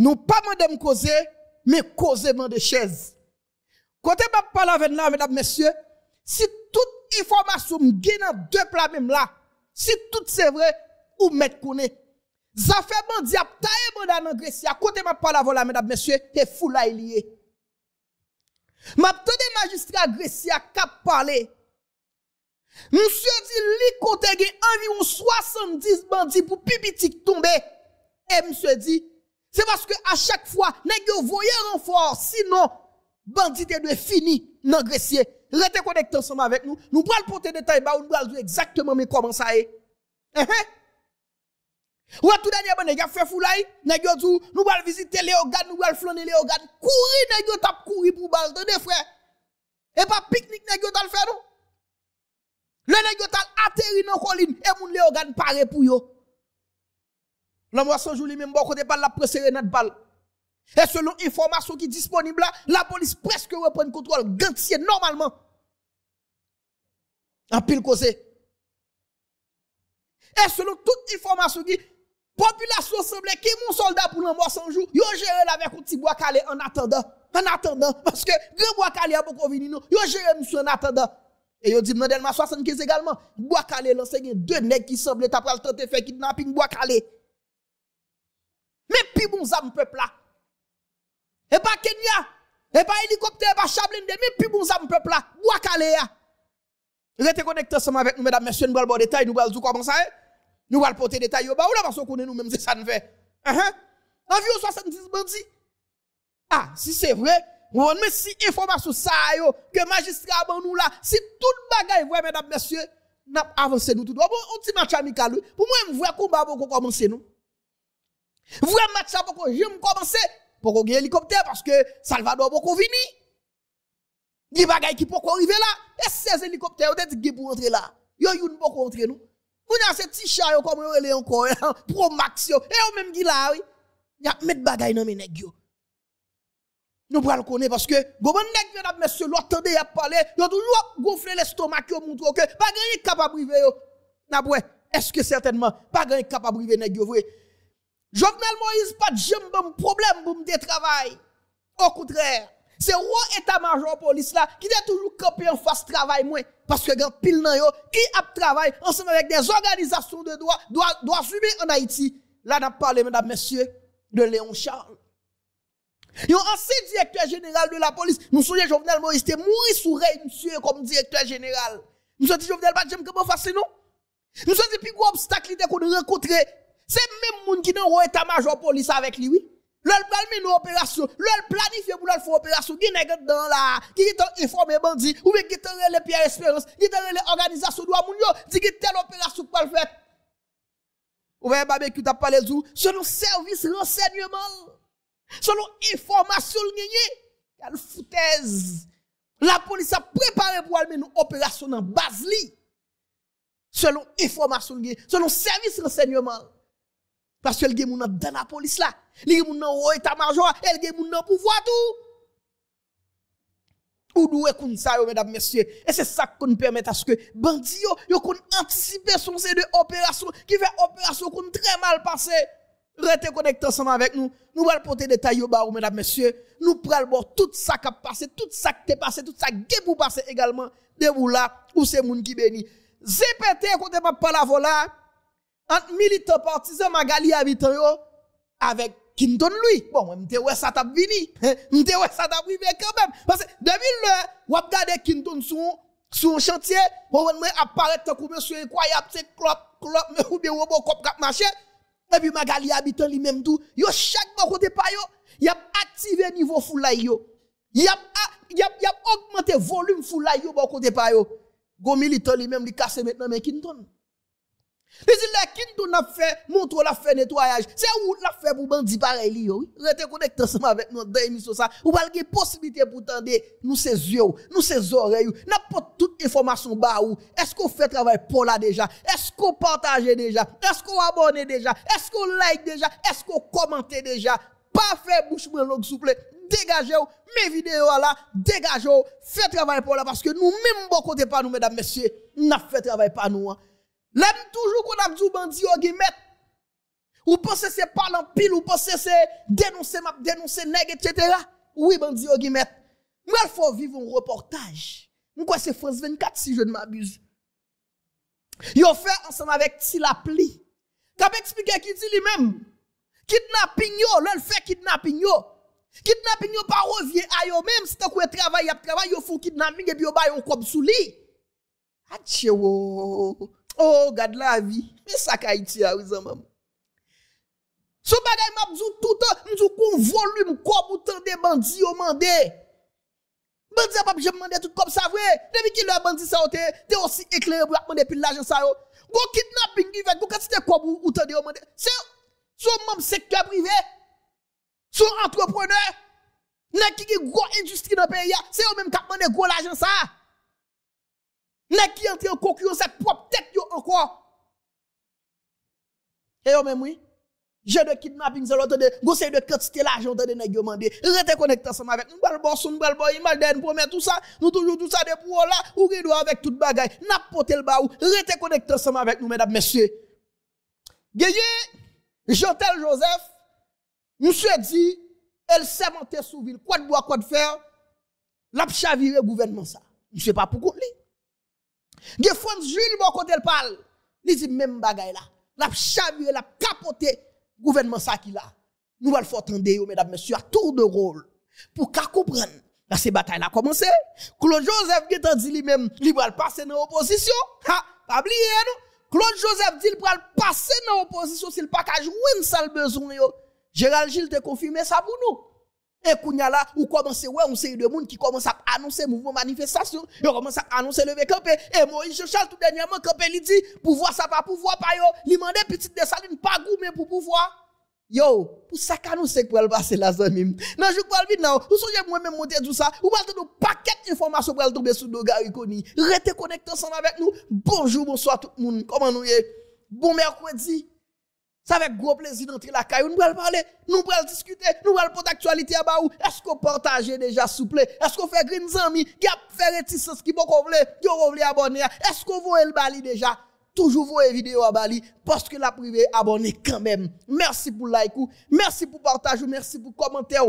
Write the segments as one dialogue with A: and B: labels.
A: nous pas de causer, mais causer de chaise. Côté m'a parler avec là, mesdames, messieurs, si toute information dans deux plats même là, si tout c'est vrai, ou mettre connaît. Ça fait bandi a taille bandi dans à côté m'a parler avec là, mesdames, messieurs, t'es fou là lié. M'a des magistrat Grécia cap parler. Monsieur dit li côté environ 70 bandits pour pipitik tomber. Et monsieur dit c'est parce que à chaque fois nèg voyé renfort sinon bandit de fini dans Grecier. Restez connecté ensemble avec nous. Nous prenons porter détail nous allons exactement mais comment ça est. Uh -huh. Ou tout dernier bon nèg fait foulay, nèg yo dit nous allons visiter Léogane, nous allons flâner Léogane. Courir nèg yo tap courir pour balle de frère. Et pas pique-nique nèg yo t'a le faire non? Le nèg yo t'a atterri dans colline et moun Léogane paré pour yo. L'homme sans jour même bon côté balle la presser notre balle. Et selon information qui est disponible là, la police presque reprend le contrôle gantier normalement. En pile causé. Et selon toute information qui population semble qui mon soldat pour le mois sans jour, yo géré avec un petit bois calé en attendant. En attendant parce que grand bois calé a beaucoup venu nous. Yo géré monsieur en attendant. Et yo dit dans Delma 75 également, bois calé lancé deux nègres qui semblent t'a pral tenter faire kidnapping bois calé. Mais puis bon zam peuple là. Et pas Kenya, et pas hélicoptère, pas Chablin, mais puis bon zam peuple là, bois calé ya. Restez connectés ensemble avec nous, mesdames, messieurs, nous allons voir détail, nous allons comment ça est. Nous allons porter détail au bas ou là, parce qu'on nous même c'est ça nous fait. Uh -huh. Environ 70 bandits. Ah, si c'est vrai, mais si information ça yo, que magistrat ban nous là, si tout bagaille vrai, mesdames, messieurs, n'a avancé nous tout. Bon, on petit match amical, pour moi, je vois combat pour commencer nous. Vrai match ça pour j'aime commencer, pour qu'on hélicoptère, parce que Salvador beaucoup vini. Il a qui pour arriver là. Et ces hélicoptères, ont dit pour entrer là? Yo, yon pour entrer nous. Vous avez ces petits chats, comme vous les encore, pro max yo. Et vous même dit là, oui. Y a mettre bagay dans mes nèg yo. Nous le connaître parce que, bon, nèg, mesdames, messieurs, l'autre a parlé, yo toujours gonflé l'estomac, yo montre que, pas gagne capable yo. Na est-ce que certainement, pas gagne capable de nèg yo, vrai? Jovenel Moïse, pas de problème pour travail. Au contraire, c'est roi état-major police là qui est toujours campé en face travail moins parce que grand pile nan yo qui a travaillé ensemble avec des organisations de droit doit doit en Haïti. Là n'a parlé mesdames messieurs de Léon Charles. Yon ancien directeur général de la police, nous sommes Jovenel Moïse était mort sous monsieur comme directeur général. Nous sommes Jovenel pas j'aime comment faire non? Nous sommes plus gros obstacle qu'on rencontrer c'est même moun qui dans état-major police avec lui, oui. L'ol planifié une opération, l'ol planifié pour l'ol faire opération, qui n'est dans là, qui est informé bandit, ou bien qui est les Pierre Espérance, qui est les organisations de moun yo, dit que telle opération pour le faire. Ou bien barbecue t'a parlé zou, selon service renseignement, selon information quelle foutaise. La police a préparé pour aller une opération dans Basli. Selon information selon service renseignement. Parce qu'elle a moun dans la police là. Elle a moun dans état-major, elle a moun dans pouvoir tout. Ou doué koun ça mesdames messieurs? Et c'est ça qu'on permet à ce que bandi yo yo kon anticiper son ces de opération qui fait opération qu'on très mal passé. Restez connectés ensemble avec nous. Nous allons porter des détails au mesdames, messieurs. Nous prenons voir tout ça qui a passé, tout ça qui est passé, tout ça qui est pour passer également. De vous là, où c'est moun qui béni. ZPT, côté pas la vola, entre militants partisans Magali habitant yo avec Kinton lui. Bon, m'te ouais ça t'a vini. M'te ouais ça t'a privé quand même parce que depuis le ou regarder Kinton sur sur un chantier, on va apparaître comme monsieur incroyable, c'est clop clop ou bien robocop cap marché. Et puis Magali habitant lui même tout, yo chaque bon côté pa yo, y a activé niveau foulay yo. Y a y augmenté volume foulay yo bon côté pa yo. Go militant lui même li casse maintenant mais Les îles qui nous n'a fait, montre la fait nettoyage. C'est où la fait pour bandi pareil oui. Connecté ensemble avec nous dans émission ça. Ou pas possibilité pour nous ses yeux, nous ses oreilles, n'importe toute information ba ou. Est-ce qu'on fait travail pour là déjà? Est-ce qu'on partage déjà? Est-ce qu'on abonne déjà? Est-ce qu'on like déjà? Est-ce qu'on commente déjà? Pas faire bouche longue s'il vous plaît. Dégagez mes vidéos là, dégagez, faites travail pour là parce que nous même bon côté pas nous mesdames messieurs, n'a fait travail pas nous. Hein. L'aime toujours qu'on a dit bandi yo Ou pensez c'est parlant pile, ou pensez c'est dénoncer, map dénoncer nèg, etc. Oui, bandi yo guimet. Moi, il faut vivre un reportage. Moi, c'est France 24 si je ne m'abuse. Yo fait ensemble avec Tilapli. Kap expliqué qui dit lui-même. Kidnapping yo, le fait kidnapping yo. Kidnapping yo pas revient à yo même si tu travail y a travail yo font kidnapping et puis yo ba yon comme sous li. Atche wo. Oh, gade la vi. Me sak Haiti a wizan mam. Sou bagay mabzou toutan, mzou kon volume kop ou tan de bandi yo mande. Bandi a pap jem mande tout kop sa vwe. Debi ki lwa bandi sa ote, te osi ekler pou akman depi l'ajan sa yo. Go kidnapping yi vet, go katite kop ou tan de yo mande. Se, sou mam sektor privé, sou entrepreneur, nan ki ki gwo industri nan peya, se yo menm kapman de gwo l'ajan sa yo. N'a qui entre en concurrence avec propre tête yo encore? Et eux même oui. J'ai de kidnapping, c'est l'autre de, c'est de quantité l'argent de nèg yo mandé. Rete connecté ensemble avec nous, bal boss, nous bal boy, mal den promet tout ça, nous toujours tout ça de pour là, ou rido avec toute bagaille. N'a poté le ba ou, rete connecté ensemble avec nous mesdames messieurs. Gagné Jean-Tel Joseph, monsieur dit, elle s'est montée sous ville, quoi de bois, quoi de fer, l'a chaviré gouvernement ça. Je sais pas pourquoi li. Gè Franz Jules, bon côté le parle, il dit même bagaille là, l'a chaviré, l'a capoté gouvernement ça qui là. Nous allons faire entendre, mesdames, messieurs, à tour de rôle, pour qu'à comprendre. Là, ces batailles a commencé. Claude Joseph qui a dit lui-même, il va passer dans l'opposition. Ha, pas oublié, non? Claude Joseph dit qu'il va passer dans l'opposition s'il pas qu'à jouer une seule besoin. Gérald Gilles te confirmé ça pour nous. Et kounya là, ou commencez, ouais, on sait de monde qui commence à annoncer mouvement manifestation, ils commence à annoncer lever campé. Et Moïse Chachal tout dernièrement, campé, il dit, pouvoir ça pas pouvoir pas yo, il demande petite dessaline pas goût, mais pour pouvoir. Yo, pour ça qu'on sait pour passer la zone. Non, je crois vite non. Vous savez moi même monter tout ça. Ou pas de paquet d'informations pour tomber sur nos gars Koni. Restez connectés ensemble avec nous. Bonjour, bonsoir tout le monde. Comment nous? Bon mercredi. Ça avec gros plaisir d'entrer la caille. Nous allons parler, nous allons discuter, nous allons porter actualité à baou. Est-ce qu'on partage déjà, plaît? Est-ce qu'on fait green zami, qui a fait réticence, qui peut voulait, qui voulait abonner? Est-ce qu'on voit le bali déjà? Toujours voir vidéo à Bali parce que la privée abonné quand même. Merci pour like, merci pour partage, merci pour commentaire.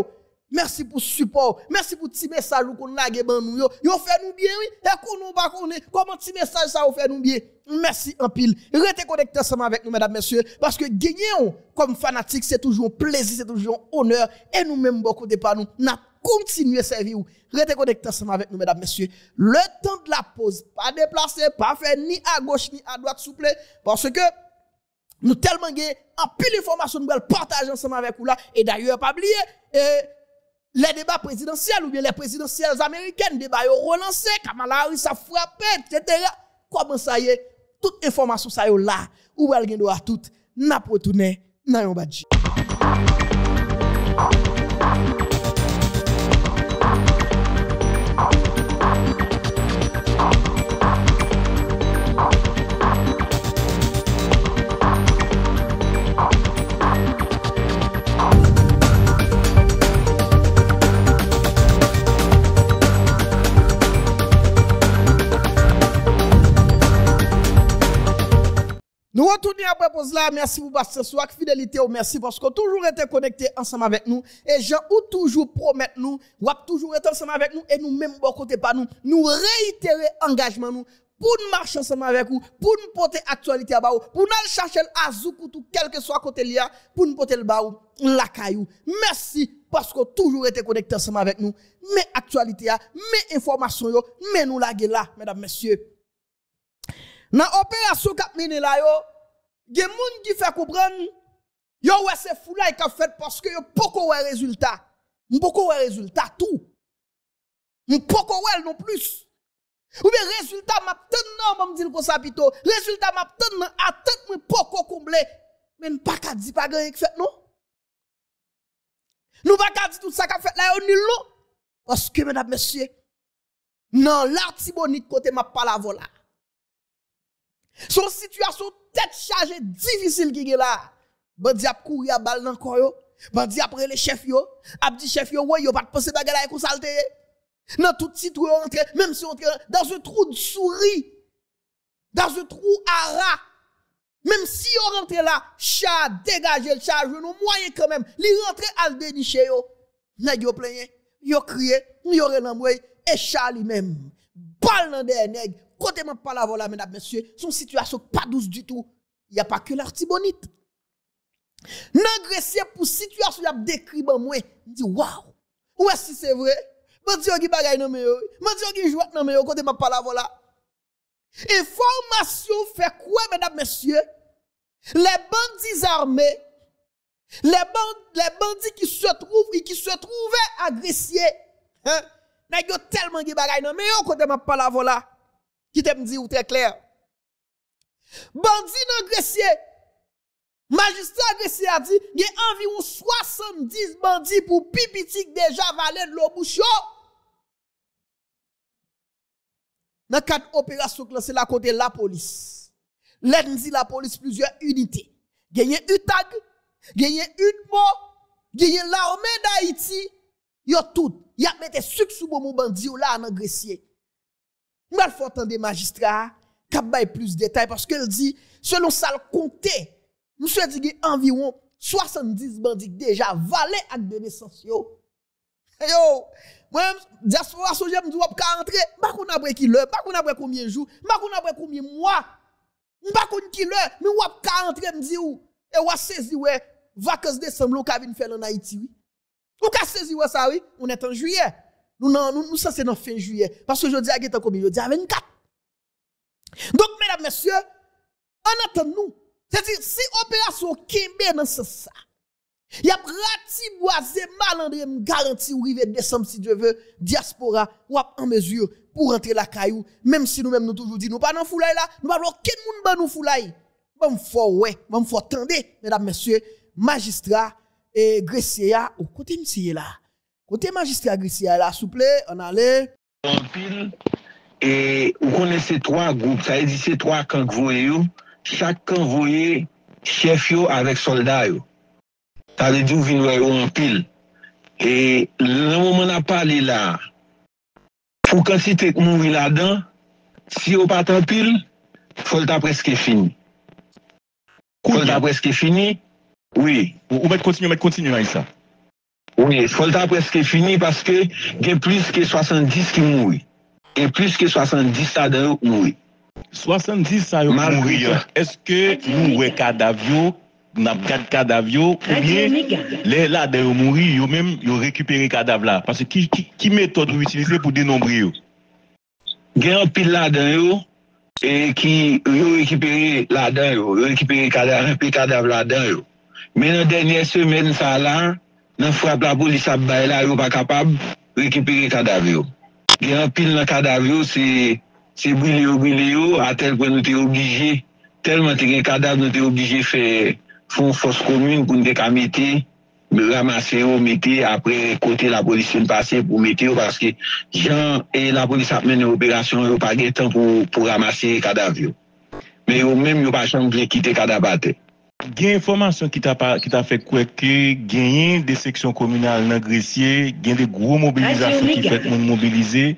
A: Merci pour support. Merci pour petit message qu'on lage ban nous. Yo fait nous bien oui. Et qu'on nous pas comment petit message ça vous fait nous bien? Merci en pile. Restez connectés ensemble avec nous mesdames messieurs parce que gagner comme fanatique c'est toujours un plaisir, c'est toujours un honneur et nous même beaucoup de pas nous n'a continuer à servir. Restez connectés ensemble avec nous mesdames messieurs. Le temps de la pause, pas déplacer, pas faire ni à gauche ni à droite s'il vous plaît parce que nous tellement gagné en pile d'informations nous allons partager ensemble avec vous là et d'ailleurs pas oublier les débats présidentiels ou bien les présidentielles américaines, débats relancés, Kamala Harris a frappé, etc. Comment ça y est, toute information ça y est là, ou elle à tout, n'a pas retourné, n'a badji. Nous retournons après pause là. Merci pour passer soir, fidélité merci parce que toujours été connecté ensemble avec nous. Et Jean ou toujours promettre nous, ou toujours être ensemble avec nous et nous même bon côté pas nous, nous réitérer engagement nous pour nous marcher ensemble avec vous, pour nous porter actualité à vous, pour nous chercher l'azoukou tout quel que soit côté là, pour nous porter le baou, la caillou. Merci parce que toujours été connecté ensemble avec nous. Mais actualité, mais information mais nous la là, mesdames, messieurs. Dans l'opération qui mené là, yo, gen moun qui fait comprendre, yo ouais c'est fou là qui fait parce que yo poko ouais résultat. Mpoko ouais résultat tout. Mpoko ouais non plus. Ou bien résultat m'a nan m'a dit comme ça pito. Résultat m'a nan attente moi poko comblé. Mais pas ka di pas gagner fait non. Nous pas ka di tout ça qu'a fait là nul non. Parce que mesdames messieurs, non l'artibonite côté m'a pas la voilà. Son situation tête chargée difficile qui est là. Bandi a couru à balle dans corps. Bandi après les chefs yo, a dit chef yo ouais yo pas penser bagarre comme salte. Dans tout petit trou rentre même si on entre dans un trou de souris. Dans un trou à rat. Même si on rentre là, chat, dégagé le chat, nous moyen quand même, li rentre al dénicher yo. Nèg yo plein, yo crié, yo renamwe, et chat lui-même. Balle dans des nèg, côté m'a pas la voilà, mesdames, messieurs, son situation pas douce du tout. Il y a pas que l'artibonite. N'agressé pour situation a décrit ban moi, dit waouh. Ouais si c'est vrai. Bandi yo qui bagay nan men yo. Bandi yo qui joue nan men yo côté m'a pas la voilà. Information fait quoi, mesdames, messieurs? Les bandits armés, les, bandits, qui se trouvent, qui se trouvaient agressés, hein? N'a tellement de bagaille non mais yo côté m'a pas la voilà. Qui te dit ou très clair? Bandits agressés. Magistrat agressé a dit, il y a environ 70 bandits pour pipitik déjà valer de l'eau bouchon. Dans quatre opérations c'est la côté la police. L'ennemi la police plusieurs unités. Gagné UTAG, gagné UNMO, gagné l'armée d'Haïti, yo tout. Y a mis sucre sous bon bandit là en agressier. Mal faut entendre magistrats qui bay plus de détails parce qu'elle dit selon ça le compté, monsieur dit environ 70 bandits déjà valé avec de naissance yo. Yo, moi, diaspora so j'aime doit pas rentrer, pas qu'on après qui l'heure, pas qu'on après combien de jours, pas qu'on après combien de mois. Pas qu'on qui l'heure, mais ou pas rentrer me dire et ou saisi ouais vacances décembre ka vinn faire en Haïti oui. Ou ka saisi ouais ça oui, on est en juillet. Nous non nous, nous ça c'est dans fin juillet. Parce que je dis à geta combien, je dis à 24. Donc mesdames messieurs, en attendant nous, c'est-à-dire si opération Kimbe dans ce ça y a ratiboisé malandré me garanti ou rive décembre si Dieu veut diaspora ou en mesure pour rentrer la caillou. Même si nous même nous toujours dit nous pas dans foulay là nous pas aucun monde ba nous foulay. Bon faut ouais bon faut attendre mesdames messieurs magistrat et greffier au côté monsieur là Kote magistrat Grissia la souple,
B: an ale. An pil, e ou kone se 3 goup, sa e di se 3 kankvoye yo, chak kankvoye chef yo avek solda yo. Sa e di ou vinwe yo an pil. E nan mouman a pale la, pou kansite k mouri la dan, si yo pat an pil, folta preske fini. Folta preske fini, oui.
C: Ou met kontinu, ou met kontinu
B: an yisa. Oui, soldat preske fini paske gen plus ke 70 ki moui. Gen plus ke 70 sa de moui.
C: 70 sa yo moui. Eske moui kadavyo, nap kad kadavyo, ou bien le la de yo moui, yo men yo rekupere kadav la. Paske ki, ki, ki metode ou itilize pou denombri yo?
B: Gen an pil la de yo, e ki yo rekupere la de yo, yo rekupere kadav la de yo. Men an denye semen sa la, nan frap la polis ap bay la yo pa kapab rekipere kadav yo. Gen an pil nan kadav yo se, se brile yo brile yo atel pou nou te oblige, telman te gen kadav nou te oblige fe fon fos komune pou nou te kamete, ramase yo mete apre kote la polis yon pase pou mete yo paske jan e la polis ap men yon operasyon yo pa gen tan pou, pou ramase kadav yo. Men yo men yo pa chan
C: pou le kite kadav ate. gen informasyon ki ta, pa, ki ta fe kweke, genyen de seksyon komunal nan Gresye, gen de gro mobilizasyon ki fet moun mobilize,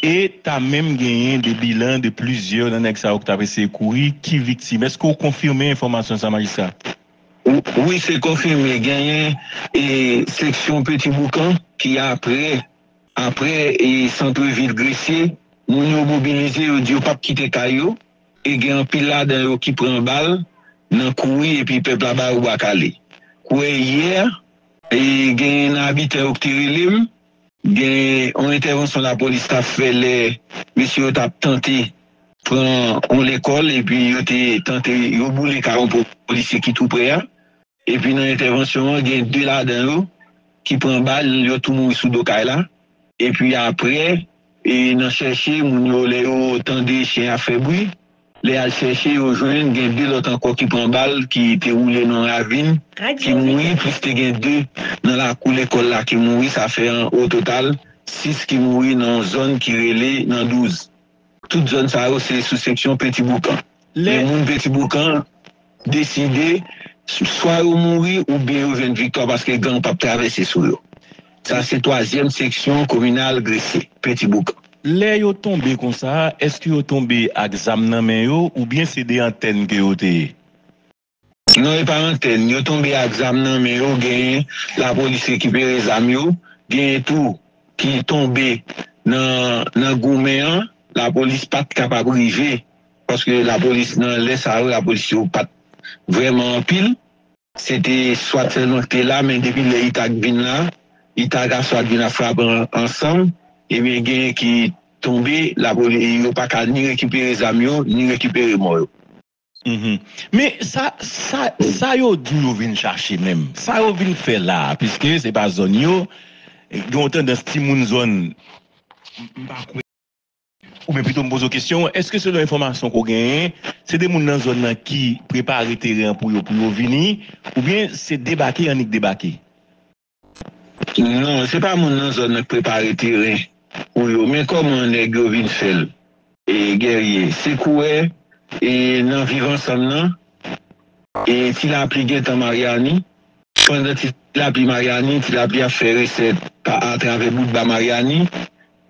C: e ta menm genyen de bilan de plizye nan ek sa ok ta pe se kouri ki viktim. Esko konfirme informasyon sa magisa?
B: Oui, se konfirme. Genyen e seksyon Petit Boucan ki apre, apre e Santreville Gresye, moun yo mobilize yo diyo pap kite kayo, e gen pila den yo ki pren bal, nan koui epi pepla ba ou bakale. Kouye yer, e gen nan abite ok tirilim, gen an intervensyon la polis ta fele, misi yo tap tante pran an l'ekol, epi yo te tante yo boule karon pou polise ki tou prea, epi nan intervensyon gen de la den yo, ki pran bal yo tou mou sou do kay la, epi apre, e nan cheshe moun yo le yo tande chen a febri, Le al chèche yo jwen gen de lot anko ki pran bal ki te roule nan ravine ki moui plus te gen de nan la koule kol la ki moui sa fè an o total 6 ki moui nan zon ki rele nan 12. Tout zon sa yo se sou seksyon Petit Boucan. Le moun Petit Boucan deside swa yo moui ou be yo ven victor paske gang pap travesse sou yo. Sa se toasyem seksyon kominal Gresset, Petit Boucan.
C: Le yo tombe kon sa, eske yo tombe ak zam nan men yo ou bien se de anten ke yo te?
B: Non e pa anten, yo tombe ak zam nan men yo genye la polis ekipere zam yo, genye tou ki tombe nan, nan goumen an, la polis pat kapab rive. Paske la polis nan les a ou la polis yo pat vreman pil. Se te swat se nou te la men depi le itak bin la, itak a swat bin a frap ansam. ebyen genye ki tombe, la poli yo pa ka ni rekipere zam yo, ni rekipere mor. Mm -hmm.
C: Me sa, sa, sa yo di yo vin chache nem, sa yo vin fe la, piske se pa zon yo, e, yon ten de sti moun zon, ou men pito mbozo kestyon, eske se do informasyon ko genye, se de moun nan zon nan ki prepare teren pou yo pou yo vini, ou bien se debake anik debake?
B: Non, se pa moun nan zon nan prepare teren, pou yo, men koman neg yo vin fel, e gerye, se kouè, e nan vivan sam nan, e ti la apli gen tan Mariani, pwanda ti la apli Mariani, ti la apli a fè reset pa atrave bout ba Mariani,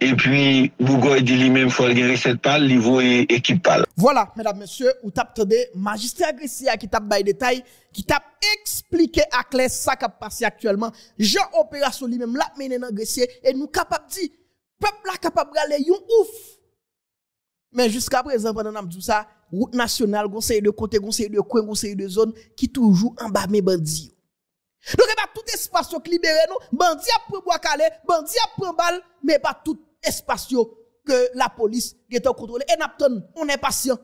B: Et puis, Bougoy dit lui-même, il faut le cette pal, il vaut équipe e pal.
A: Voilà, mesdames, messieurs, vous tapez des magistrats Grissia qui tapent des détails, qui tapent expliquer à clair ça qui a passé actuellement. Jean Opération lui-même, là, mené dans Grissia, et nous capable de dire, pep la kapap gale yon ouf. Men jusqu'a prezen, pwanda nan mdou sa, route nationale, conseil de côté, conseil de coin, conseil de zone, qui toujours en bas mes bandits. Donc, pas tout espace qui libéré, non, bandits a pris bois calé, bandits a pris balle, mais pas tout espace que la police est en contrôle. Et n'attend, on est patient.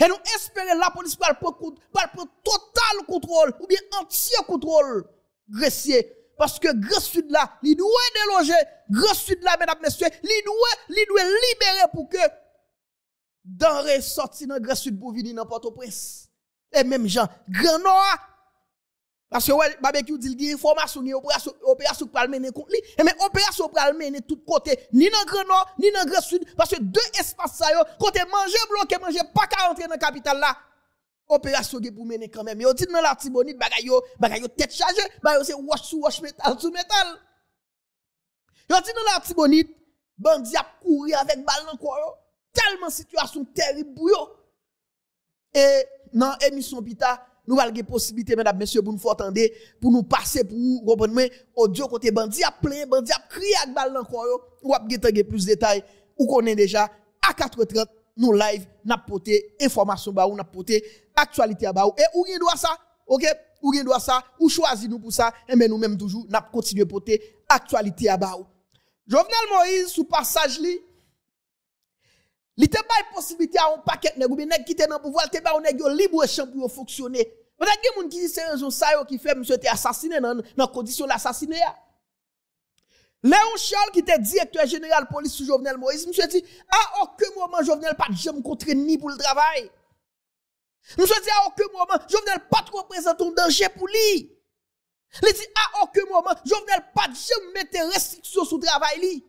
A: Et nous espérons la police pour prendre total contrôle, ou bien entier contrôle, gressier. Parce que Grand Sud là, il doit déloger, Grand Sud là, mesdames, messieurs, il doit, libérer pour que denrées sorti dans Grand Sud pour venir dans Port-au-Prince. Et même gens, Grand Nord, parce que ouais, barbecue dit qu'il information, opération, pour mener contre lui. Mais opération pour mener tout côté, ni dans Grand Nord, ni dans Grand Sud, parce que deux espaces ça côté manger bloqué, manger pas qu'à rentrer dans la capitale là. Opération pour mener quand même. Yo dit dans la Tibonite, bagay yo, yo tête chargée, bagay yo c'est wash sous wash métal sous métal. Yo dit dans la Tibonite, bandi a courir avec balle dans quoi tellement situation terrible pour eux. Et dans l'émission Pita, nous avons la possibilité, mesdames, messieurs, pour nous faire entendre, pour nous passer, pour nous comprendre, audio côté bandit a plein, bandit a crié avec balle encore, ou a plus de détails, ou connaît déjà, à 4h30, nous live, n'a poté information ba ou n'a poté actualité ba ou. Et où y doit ça? OK? Où y doit ça? Ou choisi nous pour ça? Et eh mais nous même toujours, n'a continuer poter actualité ba ou. Jovenel Moïse, sous passage li, Li te bay possibilité à un paquet nèg ou bien nèg qui dans pouvoir te bay un nèg libre champ pour fonctionner. Peut-être que moun qui dit c'est qui fait monsieur te assassiné dans dans condition d'assassiner. Léon Charles qui était directeur général police sous Jovenel Moïse, monsieur dit à aucun moment Jovenel pas jamais rencontré ni pour le travail. Monsieur dit à aucun moment Jovenel pas trop représente un danger pour lui. Il dit à aucun moment Jovenel pas jamais mettre restriction sur le travail lui.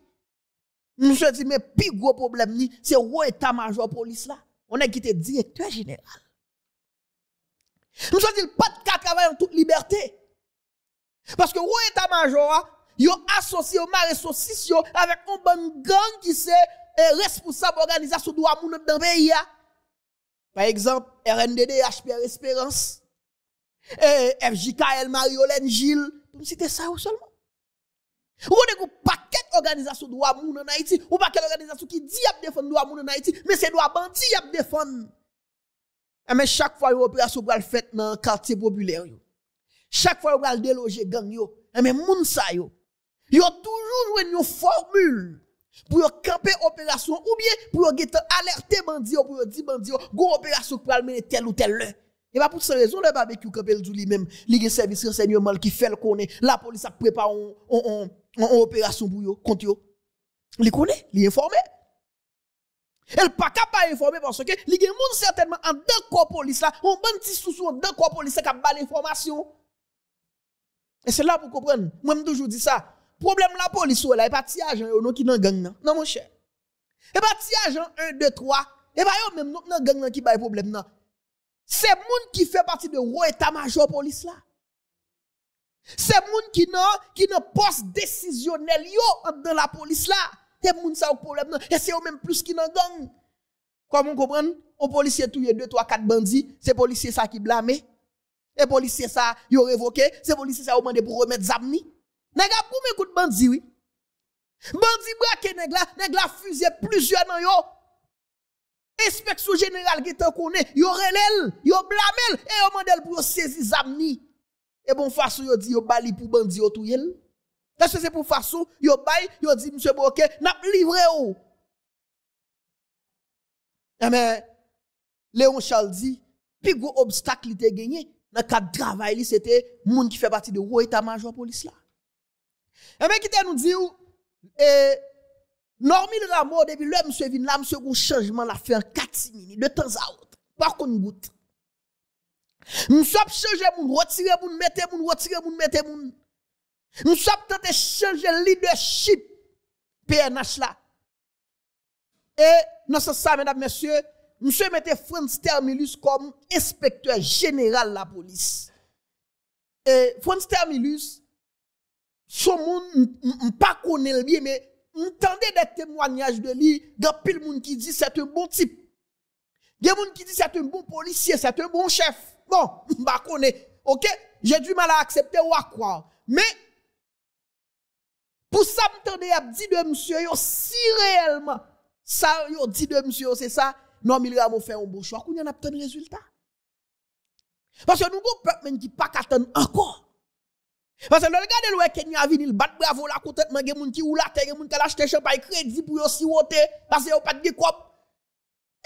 A: Monsieur dit, mais plus gros problème, c'est le état-major police là? On est quitté directeur général. Monsieur dit, pas de travail en toute liberté. Parce que le état-major, il associé au avec un gang qui c'est responsable organisation de l'amour dans le pays. Par exemple, RNDD, HPR Espérance, FJKL Mariolène Gilles. C'était ça ou seulement. Ou on a paquet d'organisations droit moun en Haïti, ou paquet d'organisations qui dit a défendre droit moun en Haïti, mais c'est droit bandi a défendre. Eh, mais chaque fois une opération pour le fait dans le quartier populaire. Chaque fois on déloger gang yo, eh, mais moun sa yo. Yo toujours une formule pour camper opération ou bien pour alerter bandi pour dire bandi go opération pour mener tel ou tel. Et pas pour cette raison, le barbecue campé lui-même, il y a service renseignement qui fait le connaît. La police a préparé une opération pour eux, contre eux. Il connaît, il est informé. Elle pas capable d'informer parce que y a certainement en deux corps police là, on bon petit sous en deux corps police qui a l'information. Et c'est là pour comprendre. Moi, je toujours dit ça. Problème la police là, et pas ti agent non qui dans gang non. mon cher. Et pas ti agent 1 2 3. Et pas yo même dans gang qui ba problème non. C'est moun qui fait partie de roi état-major police là. C'est moun qui n'a qui n'a poste décisionnel yo dans la police là. C'est moun ça au problème et c'est même plus qui nan gang. Comment comprendre? Un policier touye 2, 3, 4 bandits, c'est policier ça qui blâme. Et policier ça, yo révoqué, c'est policier ça, yo demandé pour remettre zamni. Nèg a combien coup de bandits, oui? Bandit braqué nèg la, nèg la fusé plusieurs nan yo. Inspection générale qui te connaît, yo relèl, yo blamel, et yo mandel pour saisir zamni. Et bon façon yo dit yo bali pour bandit yo touyel. Est-ce que c'est pour façon yo bay, yo dit monsieur Boké, n'a livré ou. Mais Léon Charles dit, plus obstacle il te gagné dans le cadre de travail, c'était monde qui fait partie de haut état-major police là. Et bien, qui te nous dit, et, Normil Rameau, depuis le monsieur vient là, un changement l'a fait en 4 minutes, de temps à autre. Par contre, goutte. Monsieur a changé moun, retirer moun, mettre moun, retirer moun, mettre moun. Monsieur a changer leadership PNH là. Et, dans ce sens, mesdames, messieurs, monsieur mettait Franz Termilus comme inspecteur général de la police. Et Franz Termilus, son monde, pas connaît bien, mais m'entendez des témoignages de lui, il pile monde qui dit c'est un bon type. Il y monde qui dit c'est un bon policier, c'est un bon chef. Bon, pas connaît. OK? J'ai du mal à accepter ou à croire. Mais pour ça m'entendez a dit de monsieur si réellement ça yo dit de monsieur c'est ça, non il a fait un bon choix, qu'on y a obtenu résultat. Parce que nous avons peuple qui pas attendre encore. Parce que le regardez le Kenya vini, il bat bravo la côté de gen moun qui ou la terre, moun qui acheté champagne crédit pour yo siroter parce que yo pas de kop.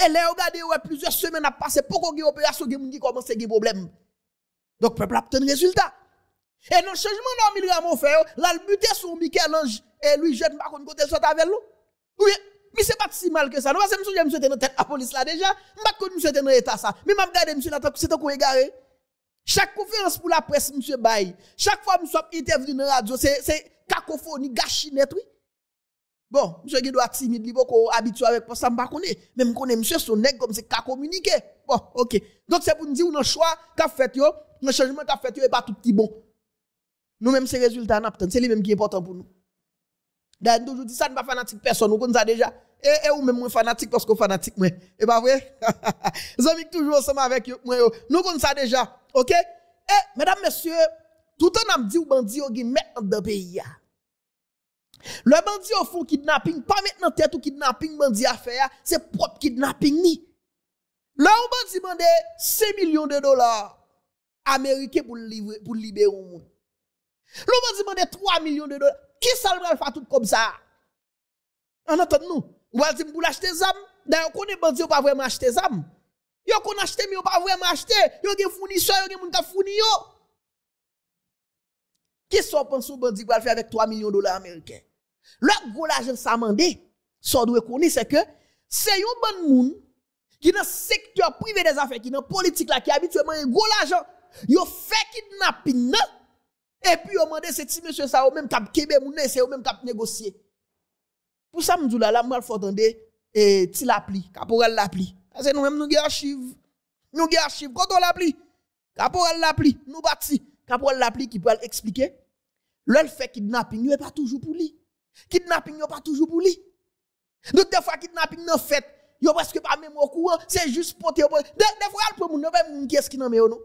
A: Et là regardez ouais plusieurs semaines a passé pour gen opération gen moun qui commence gen problème. Donc peuple a obtenu résultat. Et non changement non mille ramon fait là le buté sur Michel-Ange et lui jeune pas contre côté soit avec. Oui, mais c'est pas si mal que ça. Non? Parce que monsieur monsieur dans tête la police là déjà, m'pas connu monsieur dans état ça. Mais m'a regardé monsieur là c'est un coup égaré. Chaque conférence pour la presse, monsieur Baye, chaque fois que nous sommes intervenus dans la radio, c'est cacophonie, gâchinette, oui. Bon, monsieur qui doit timide, il beaucoup habitué avec ça, je ne connais Même connais monsieur son nègre comme c'est qu'à communiquer. Bon, ok. Donc c'est pour nous dire que choix qu'a fait yo, le changement qu'a fait yo est pas tout petit bon. Nous même ces résultats c'est lui même qui est important pour nous. D'ailleurs, toujours dit ça ne pas fanatique personne, nous connaissons ça déjà. Et, et ou même moi fanatique parce que fanatique moi. Et pas vrai? amis toujours ensemble avec moi. Nous connaissons ça déjà. OK? Eh, mesdames, messieurs, tout en a dit ou bandit ou met dans le pays. Le bandit au fond kidnapping, pas maintenant tête ou kidnapping bandit à faire, c'est propre kidnapping ni. Là où bandit demande 5 millions de dollars américains pour livrer pour libérer un monde. Là bandit demande 3 millions de dollars. Qui ça le faire tout comme ça? En attendant nous, ou va dire pour acheter des armes, d'ailleurs connaît bandit pas vraiment acheter armes. Yo qu'on achète mais pas vraiment acheté. Yo gen fournisseur, yo gen moun ka fourni yo. Qui sont pensé bandit va faire avec 3 millions de dollars américains? Le gros l'argent ça mandé, ça doit c'est que c'est un bon moun qui dans secteur privé des affaires qui dans politique là qui habituellement un gros l'argent. Yo fait kidnapping et puis yo mandé c'est petit monsieur ça ou même cap kebe c'est ou même cap négocier. Pour ça m'dou là moi faut attendre et ti l'appli, caporal l'appli. Parce que nous-mêmes, nous avons archives. Nous avons archives. Quand on l'appli, caporal l'appli, nous bâti. Caporal l'appli qui peut expliquer. Le fait kidnapping, n'est pas toujours pour lui. Kidnapping, n'est pas toujours pour lui. Donc, des fois, kidnapping, non fait, yo presque pas même au courant, c'est juste pour te. Des, fois, pour moun, même qui est-ce qui n'a non?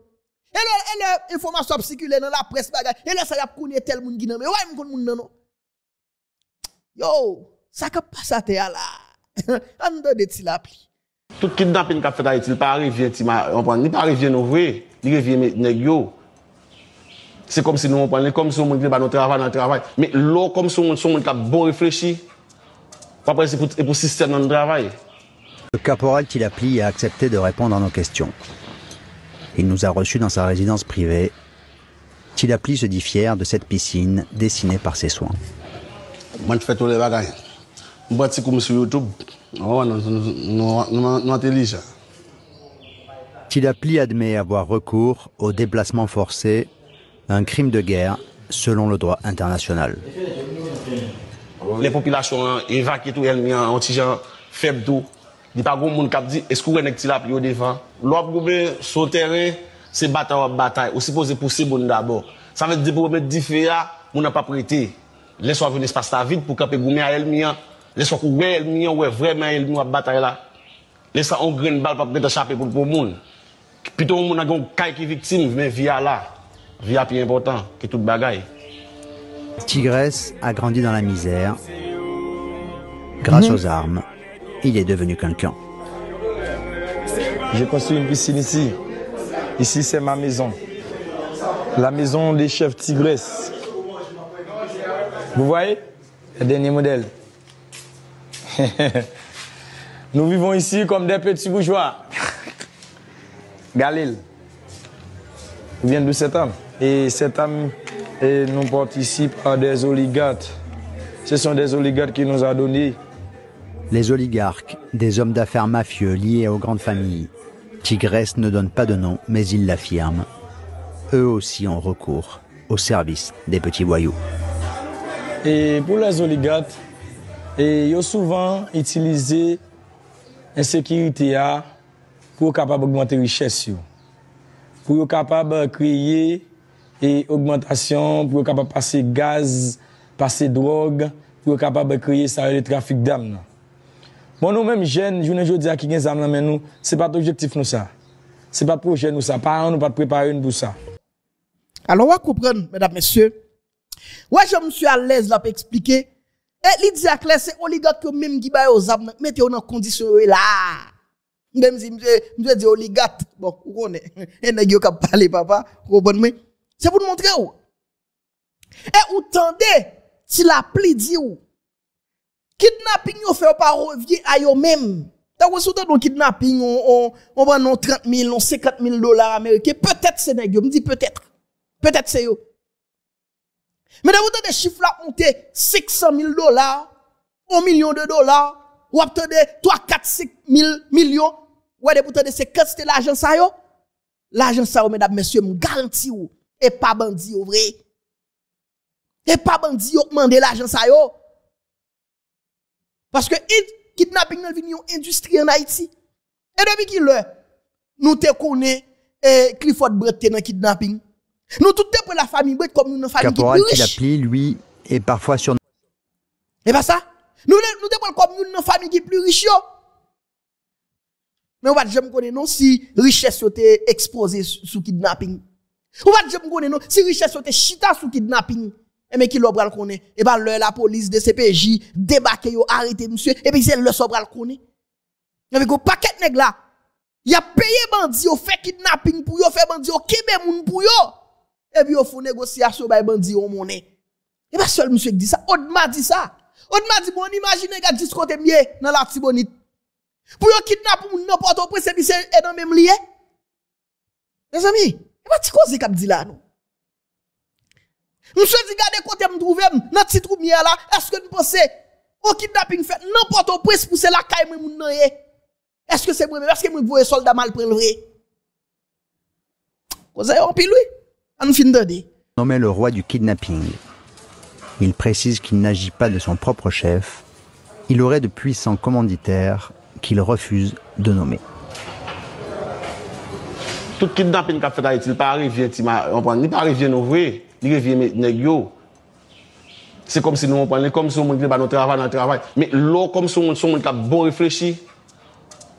A: Et là, l'information circule dans la presse, et là, ça y a connu tel moun qui n'a ouais, moun moun non? Yo, ça ka passe à te là. On donne des petits l'appli.
D: Tout kidnapping qu'a fait Haïti, il pas arrivé, on prend, il pas arrivé nous vrai, il arrivé nèg yo. C'est comme si nous on prend comme si on monde pas notre travail dans le travail, mais l'eau comme si on monde qui a bon réfléchi. Après c'est pour pour système dans le travail.
E: Le caporal Tilapli a accepté de répondre à nos questions. Il nous a reçus dans sa résidence privée. Tilapli se dit fier de cette piscine dessinée par ses soins.
D: Moi, je fais tous les bagages. Je suis comme sur YouTube.
E: Tilapli admet avoir recours au déplacement forcé, un crime de guerre selon le droit international.
D: Les populations évacuées tout elles en tigeant faible tout. Il n'y a pas de monde qui dit est-ce que vous avez Tilapli au devant? L'autre gouvernement sur le terrain, c'est bataille bataille. Aussi posé pour ces d'abord. Ça veut dire pour mettre du feu, on n'a pas prêté. Laissez-moi venir espace vide pour camper gourmet à elle Laissez-moi courir elle ouais vraiment elle nous bataille là. Laissez un grain de balle pour peut échapper pour le monde. Plutôt, on a un cas qui est victime, mais via là. Via plus important que toute bagaille.
E: Tigresse a grandi dans la misère. Grâce aux armes, il est devenu quelqu'un.
F: J'ai construit une piscine ici. Ici, c'est ma maison. La maison des chefs Tigresse. Vous voyez? Le dernier modèle. Nous vivons ici comme des petits bourgeois. Galil. Vient de cet homme. Et cet homme et nous participe à des oligarques. Ce sont des oligarques qui nous ont donné.
E: Les oligarques, des hommes d'affaires mafieux liés aux grandes familles. Tigresse ne donne pas de nom, mais ils l'affirment. Eux aussi ont recours au service des petits voyous.
F: Et pour les oligarques, E yo souvan itilize ensekirite ya pou yo kapab augmente riches yo. Pou yo kapab kriye e augmentation, pou yo kapab pase gaz, pase drog, pou yo kapab kriye sa yo le trafik dam nan. Bon nou menm jen, jounen jodi a ki gen zam nan men nou, se pat objektif nou sa. Se pat proje nou sa, pa an nou pat prepare nou pou sa.
A: Alors, on va comprendre, mesdames, messieurs. Ouais, je me suis à l'aise là pour expliquer Et il dit à clair, c'est oligarque même qui baille aux âmes, mettez dans condition là. Même si je dis oligarque, bon, vous connaissez, et n'a pas parler papa, vous comprenez? C'est pour nous montrer où. Et vous tendez, si la pli dit où, kidnapping yo fait par revient à yo même. T'as reçu dans kidnapping, on, on, on prend 30 000, 50 000 dollars américains. Peut-être c'est nèg, me dit peut-être. Peut-être c'est yo. Mais dans vous des chiffres là monter 600 000 dollars, 1 million de dollars, ou attendez 3, 4, 5 000 millions, ou de c'est que c'était l'argent ça yo. L'argent ça, mesdames, messieurs, me ou, et pas bandit ou vrai. Et pas bandit ou demande l'argent ça yo. Parce que le kidnapping est une industrie en Haïti. Et depuis qu'il est, nous te connaissons et Clifford Brett dans kidnapping. Nous tout pour la famille Brett comme une famille
E: Caporal
A: qui est plus riche.
E: Tilapli, lui, est parfois sur
A: Et pas ça. Nous nous te comme une famille qui est plus riche. yo. Mais on va jamais connaître non si richesse était exposée sous kidnapping. On va jamais connaître non si richesse était chita sous kidnapping. Et mais qui le connaît? Et ben le la police de CPJ débarquer yo arrêter monsieur et puis c'est le sobre le connaît. Avec un paquet nèg là. Y a payé bandi yo fait kidnapping pour yo fait bandi yo kebe moun pour yo? Et puis yo font négociation bay bandi yo monnaie. Et pas seul monsieur qui dit ça, Odma dit ça. Odma dit bon imagine gars discoté mieux dans la Tibonite. Pour yo kidnapper moun n'importe où c'est c'est dans même lié. Mes amis, et pas ti cause k'ap dit là non. Monsieur dit gardez côté me trouver dans petit trou là, est-ce que nous pensez au kidnapping fait n'importe où pour pousser la caille moun nan yé? Est-ce que c'est moi est-ce que moi voyez soldat mal prendre vrai? Cause en pile oui. On fin de
E: nommé le roi du kidnapping. Il précise qu'il n'agit pas de son propre chef. Il aurait de puissants commanditaires qu'il refuse de nommer.
D: Tout kidnapping qu'a fait Haïti, il pas arrivé, on prend, il pas arrivé nous vrai, il arrivé nèg. C'est comme si nous on prend comme si on monde notre travail dans travail, mais l'eau comme si on monde qui a bon réfléchi.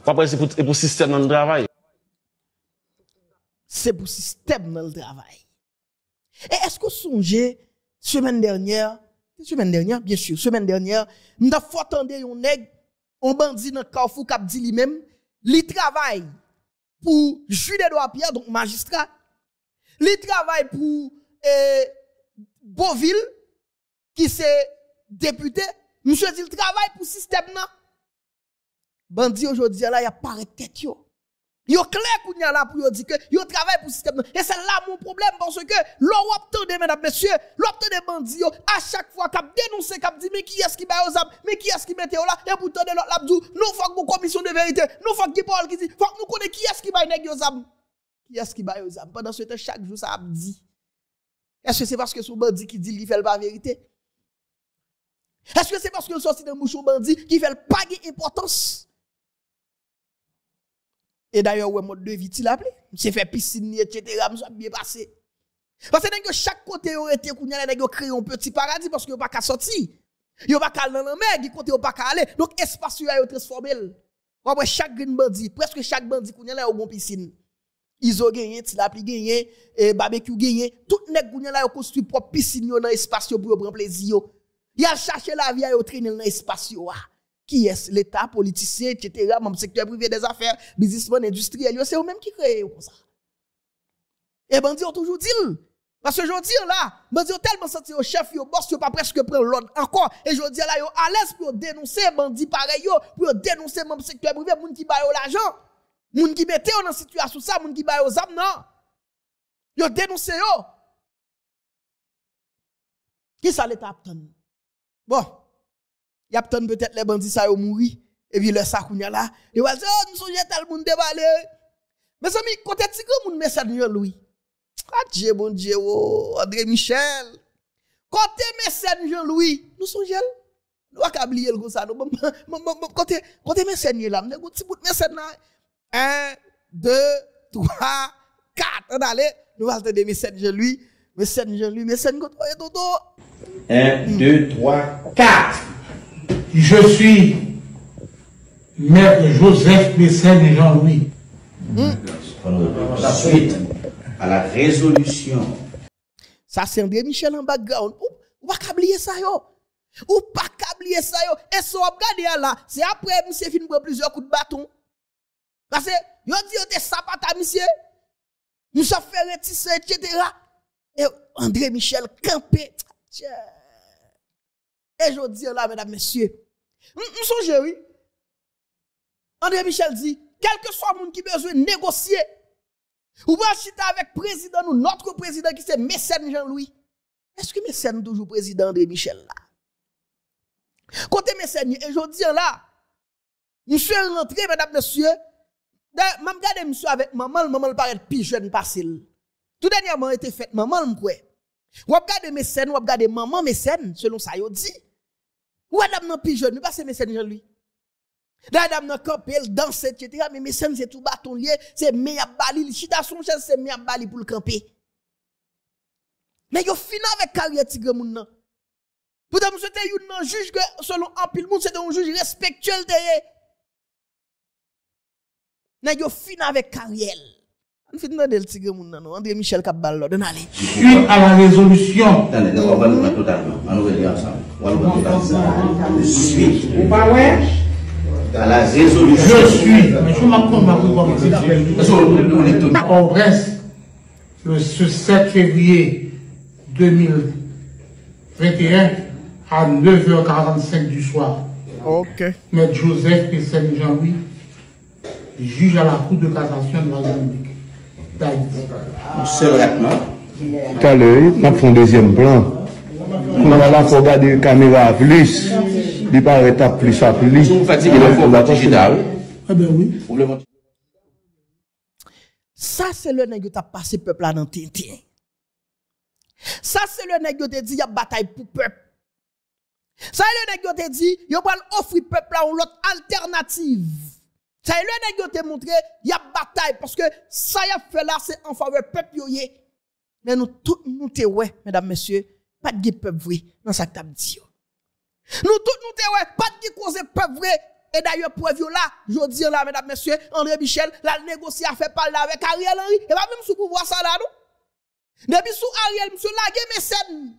D: Après c'est pour pour système dans le travail.
A: c'est pour système dans le travail. Et est-ce que vous songez, semaine dernière, semaine dernière, bien sûr, semaine dernière, nous avons fait entendre un nègre, un bandit dans le Carrefour qui dit lui-même, il travaille pour Jules Edouard Pierre, donc magistrat, il travaille pour euh, Beauville, qui c'est député, monsieur dit, il travaille pour système là. Bandit aujourd'hui là, il a pas tête. Yo clair qu'on y a là pour yo dire que yo travaille pour le système. Et c'est là mon problème parce que l'on obtende, mesdames, messieurs, l'obtende bandits yo, à chaque fois qu'a dénoncé, qu'a dit, mais qui est-ce qui baille aux âmes, mais qui est-ce qui mette là, et pour tendre l'autre l'abdou, nous faut que commission de vérité, nous faut que Paul qui dit, faut que nous connaissons qui est-ce qui nèg aux âmes. Qui est-ce qui baille aux âmes? Pendant ce temps, chaque jour, ça dit. Est-ce que c'est parce que son bandit qui dit, il fait pas vérité? Est-ce que c'est parce que sorti d'un mouchon bandit qui fait pas d'importance? Et d'ailleurs, ouais, mode de vie, il appelé. C'est fait piscine, etc. Ça bien passé. Parce que chaque côté, où été, qu'on y a créé un petit paradis parce que pas qu'à sortir. Yo pas qu'à dans la mer, qui côté pas aller. Donc, espace, yo a transformé. Après chaque green bandit, presque chaque bandit a là au bon piscine. Iso gagné, tilapli gagné, et barbecue gagné, tout qu'on y a construit propre piscine dans espace yo pour prendre plaisir. Y a cherché la vie yo traîner dans espace yo. ah. Qui est l'État, politicien, etc., même secteur privé des affaires, businessman, industriel, c'est eux même qui créent comme ça. Et bandit ont toujours dit parce que je dis là, bandit ont tellement senti au chef yo boss yo pas presque prendre l'ordre encore et je dis là yo à l'aise pour dénoncer bandit pareil pour dénoncer même secteur privé moun qui ba yo l'argent. Moun qui mette dans situation ça, moun qui ba yo zam non. Yo dénoncer yo. Qui ça l'état attend? Bon, y a peut-être les bandits ça yo mouri et puis le sakounya là, yo va dire oh nous songe tel moun dévalé. Mais amis, côté tigre moun message Louis. Ah Dieu bon Dieu oh, André Michel. Côté message Jean-Louis, nous songe nous pas oublier le comme ça nous côté côté message là, nous petit bout message là. 1 2 3 4 on allez nous allons de message lui message lui message côté toto
G: 1, 2, 3, 4.
H: Je suis Maître Joseph Mécène Jean-Louis.
G: Suite à la résolution
A: Ça, c'est André Michel en background. Ou, pas oublier ça, yo. Ou pas oublier ça, yo. Et ça, on regarde là, c'est après, monsieur fin prend plusieurs coups de bâton. Parce que, yo dit, yo te sapat à monsieur. Nous sommes fait rétisser, etc. Et André Michel campé. Et je dis là, mesdames, messieurs. Nous sommes oui. André Michel dit, quel que soit le monde qui besoin de négocier, ou va chita avec président nous, notre président qui c'est Mécène Jean-Louis. Est-ce que Mécène toujours président André Michel là? Côté Mécène, et je dis là, monsieur rentré, mesdames, messieurs, même regardé monsieur avec maman, maman paraît plus jeune facile. Tout dernièrement été fait maman m'kwe. Ou regardé Mécène, ou regardé maman Mécène, selon ça yo dit. Ou madame non plus jeune, pas c'est Mécène Jean-Louis. Madame nan campé, elle danse, etc. Mais Mécène c'est tout bâton lié, c'est meilleur bali, chita son chaise, c'est meilleur bali pour le camper. Mais yo fini avec carrière tigre moun nan. Pourtant, monsieur te yon nan juge selon un pile c'est un juge respectueux de Nan yo fini avec carrière. André Michel là,
H: à la résolution
G: Attendez, on va nous mettre totalement. On va nous dire ensemble. On va nous mettre totalement. Suite à la résolution.
H: Je suis, mais je m'accorde ma
G: on
H: reste le ce 7 février 2021 à 9h45 du soir.
A: OK.
H: Maître Joseph Pessel Jean-Louis, juge à la Cour de cassation de la République.
G: Seul rapman. Non?
I: Tout à l'heure, on fait un deuxième plan. On a là pour regarder la caméra à plus. Il paraît à plus à plus.
G: Si vous fatiguez le format digital.
H: Eh bien oui.
A: Ça, c'est le nègre qui a passé peuple là dans Tintin. Ça, c'est le nègre qui a dit qu'il y a bataille pour peuple. Ça, c'est le nègre qui a dit qu'il y a offrir peuple là une autre alternative. Ça, le nègre a montré y a bataille parce que ça y a fait là, c'est en faveur peuple. Mais nous tous nous te ouais, mesdames, messieurs, pas de peuple vrai dans ça que dit. Nous tous nous te ouais, pas de cause peuple vrai. Et d'ailleurs, preuve là, je dis là, mesdames, messieurs, André Michel, la négocié a fait parler avec Ariel Henry. Et pas même sous pouvoir ça là, nous. Depuis sous Ariel, monsieur Lagué mécène?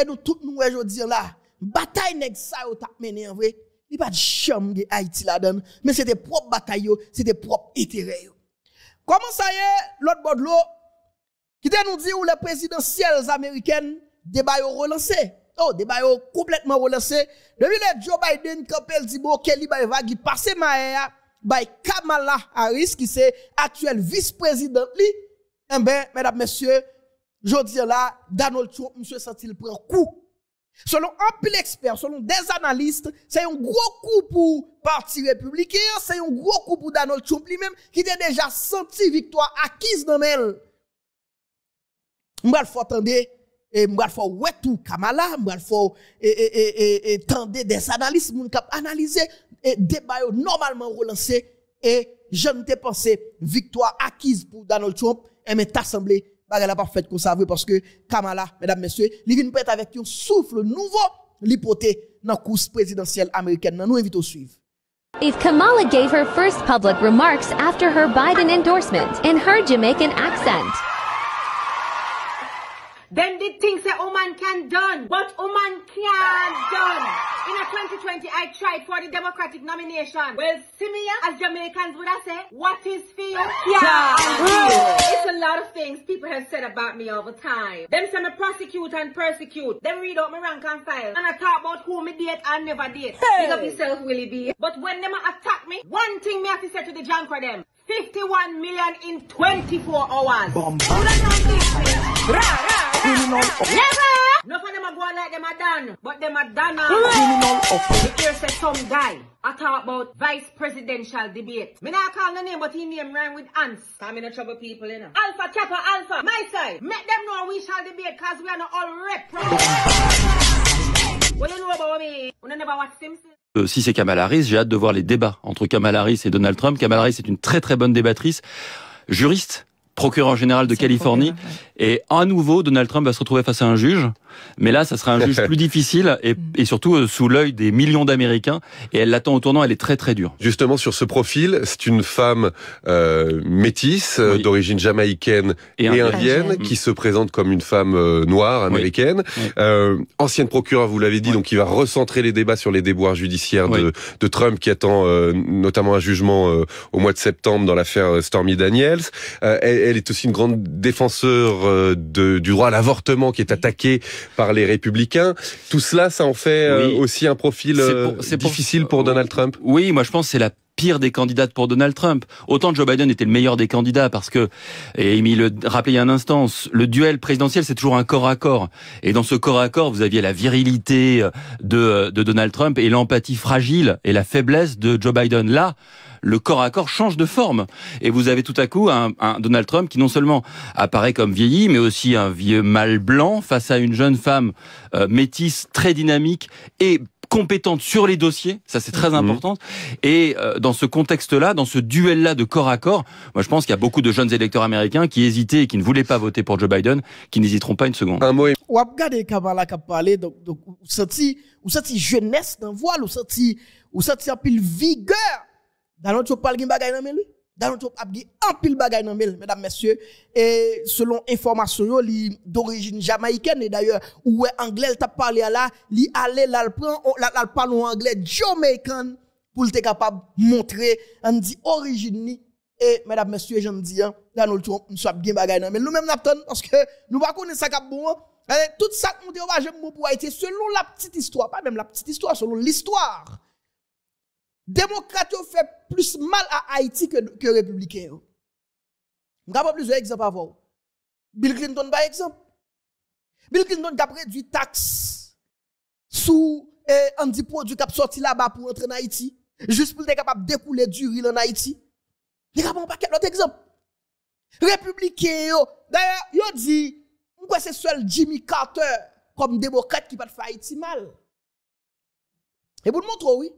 A: Et nous tous nous, je dis là, bataille nèg ça yo tap mené en vrai. Il pas de chambre Haïti là-dedans, mais c'était propre bataille yo, c'était propre intérêt yo. Comment ça y est, l'autre bord de l'eau, qui te nous dit où les présidentielles américaines, débat yo relancé? Oh, débat yo complètement relancé. Depuis Joe Biden, Kampel dit bon, Kelly bay va qui passe Maya, by Kamala Harris, qui c'est actuel vice-président li. Eh ben, mesdames, messieurs, je dis là, Donald Trump, monsieur senti le prend coup? Selon un pile expert, selon des analystes, c'est un gros coup pour Parti républicain, c'est un gros coup pour Donald Trump lui-même, qui a déjà senti victoire acquise dans elle. M'bral faut attendre et m'bral faut ouais tout Kamala, m'bral faut et des analystes moun k'ap analyser et débat normalement relancé et je ne t'ai pensé victoire acquise pour Donald Trump et mais t'assemblée bagay la pas fait parce que Kamala mesdames messieurs, vinn peut avec un souffle nouveau l'hypothèse dans la course présidentielle américaine. Nous invitons à suivre.
J: If Kamala gave her first public remarks after her Biden endorsement in her Jamaican accent.
K: Them did things that woman can done, but woman can't done. In a 2020, I tried for the Democratic nomination. Well, see me as Jamaicans would I say, what is fear? Yeah. It's a lot of things people have said about me over time. Them say me prosecute and persecute. Them read out my rank and file. And I talk about who me date and never date. Hey. Big up yourself, Willie B. But when them attack me, one thing me have to say to the junk for them. 51 million in 24 hours. Bomb. Alpha, Alpha, my side. Make them you know about me?
L: Si c'est Kamala Harris, j'ai hâte de voir les débats entre Kamala Harris et Donald Trump. Kamala Harris est une très très bonne débattrice, juriste, procureur général de Californie. Et à nouveau, Donald Trump va se retrouver face à un juge. Mais là, ça sera un juge plus difficile et, et surtout euh, sous l'œil des millions d'Américains. Et elle l'attend au tournant, elle est très très dure.
M: Justement, sur ce profil, c'est une femme euh, métisse, euh, oui. d'origine jamaïcaine et, et indienne, qui se présente comme une femme euh, noire, américaine. Oui. Oui. Euh, ancienne procureure, vous l'avez dit, donc qui va recentrer les débats sur les déboires judiciaires de, de, Trump, qui attend euh, notamment un jugement au mois de septembre dans l'affaire Stormy Daniels. Elle, elle, est aussi une grande défenseur de, du droit à l'avortement, qui est attaqué par les républicains. Tout cela, ça en fait oui. euh, aussi un profil pour, difficile pour, pour, Donald Trump.
L: Oui, moi je pense que c'est la pire des candidates pour Donald Trump. Autant Joe Biden était le meilleur des candidats parce que, et Amy le rappelait il y a un instant, le duel présidentiel c'est toujours un corps à corps. Et dans ce corps à corps, vous aviez la virilité de, de Donald Trump et l'empathie fragile et la faiblesse de Joe Biden. Là, le corps à corps change de forme. Et vous avez tout à coup un, un, Donald Trump qui non seulement apparaît comme vieilli, mais aussi un vieux mâle blanc face à une jeune femme euh, métisse, très dynamique et compétente sur les dossiers, ça c'est très mmh. important. Et euh, dans ce contexte-là, dans ce duel-là de corps à corps, moi je pense qu'il y a beaucoup de jeunes électeurs américains qui hésitaient et qui ne voulaient pas voter pour Joe Biden, qui n'hésiteront pas une seconde.
M: Un mot.
A: Ou regardez Kamala qui a parlé, donc, donc ou senti, ou senti jeunesse dans voile, un pile vigueur. Dans notre parle de bagay dans lui. Dans notre a un pile bagay dans mesdames messieurs. Et selon information li d'origine jamaïcaine. Et d'ailleurs ou anglais t'a parlé là li aller là le parle en anglais jamaican pour être capable montrer on dit origine et mesdames messieurs j'en dis hein, dans notre nous soit bien bagay dans nous même n'attend parce que nous pas connaître ça cap bon tout ça nous devons pour Haïti selon la petite histoire pas même la petite histoire selon l'histoire démocrate fait plus mal à Haïti que, que républicain. Je vais plusieurs exemples avant. Bill Clinton, par exemple. Bill Clinton a réduit taxe sous eh, un petit produit qui a sorti là-bas pour entrer en Haïti, juste pour être capable de découler du riz en Haïti. Il y a un paquet d'autres exemples. Républicain, d'ailleurs, il dit, pourquoi c'est seul Jimmy Carter comme démocrate qui peut faire Haïti mal. Et pour le montrer, oui.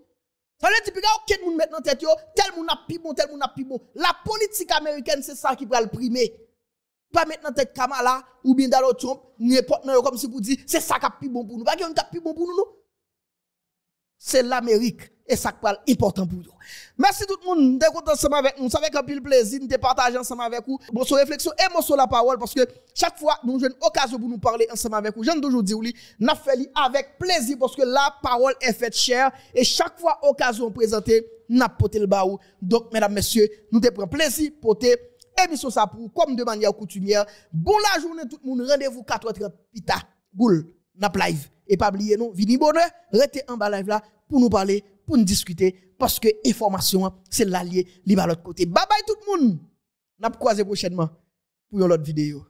A: Ça veut dire que aucun monde dans tête tel monde a pi bon, tel monde a pi bon. La politique américaine c'est ça qui va le primer. Pas dans tête Kamala ou bien Donald Trump, n'importe comme si vous dites c'est ça qui a pi bon pour nous. Pas qui a pi bon pour nous. C'est l'Amérique et ça est important pour nous. Merci tout le monde d'être ensemble avec nous. Ça fait un pile plaisir de partager ensemble avec vous. Bon, sur réflexion et moi sur la parole parce que chaque fois nous avons une occasion pour nous parler ensemble avec vous. J'aime toujours dire, nous fait avec plaisir parce que la parole est faite chère et chaque fois occasion présentée, nous porté le baou. Donc, mesdames, messieurs, nous te prenons plaisir pour te émission ça pour comme de manière coutumière. Bon la journée tout le monde, rendez-vous 4h30 pita. Boule, nap live. Et pas oublier nous, vini bonheur, restez en bas live là pour nous parler, pour nous discuter, parce que information, c'est l'allié, li l'autre côté. Bye bye tout le monde. N'a croisé prochainement pour une autre vidéo.